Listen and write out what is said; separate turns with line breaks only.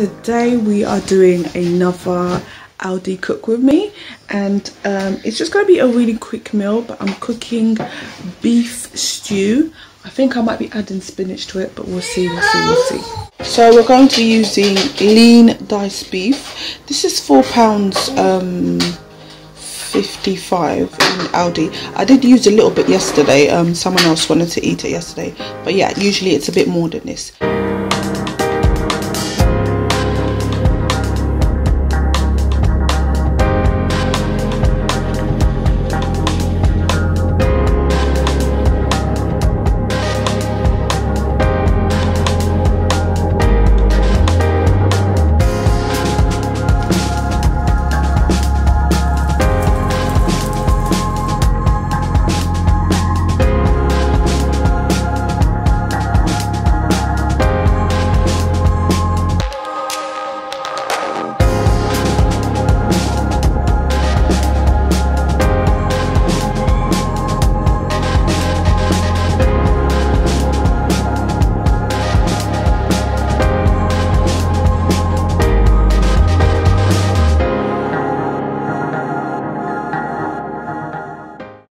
Today we are doing another Aldi cook with me and um, it's just going to be a really quick meal but I'm cooking beef stew. I think I might be adding spinach to it but we'll see, we'll see, we'll see. So we're going to be using lean diced beef. This is £4 um, 55 in Aldi. I did use a little bit yesterday. Um, someone else wanted to eat it yesterday. But yeah, usually it's a bit more than this.